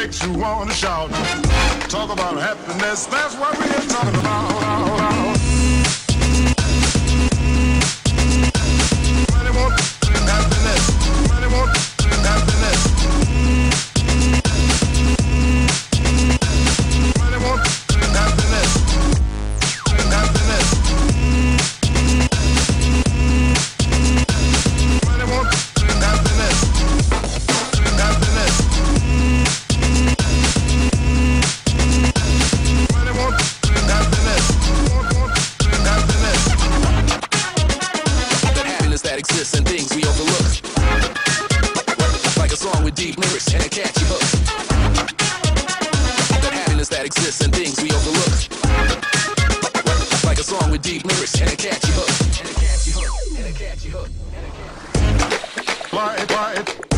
makes you wanna shout. Talk about happiness, that's what we're talking about. exists and things we overlook. Like a song with deep lyrics and a catchy hook. The happiness that exists and things we overlook. Like a song with deep lyrics and a catchy hook. And a catchy hook. And a catchy hook. Why, why,